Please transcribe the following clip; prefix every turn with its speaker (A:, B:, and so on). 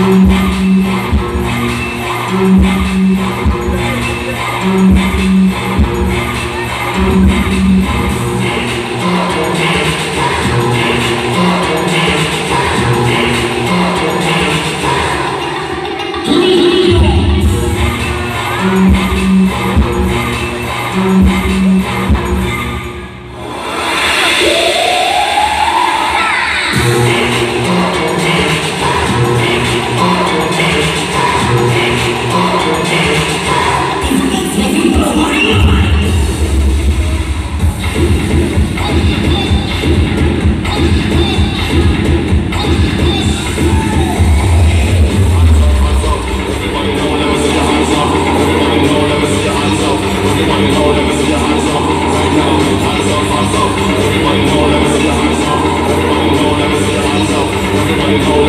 A: Thank you. Holy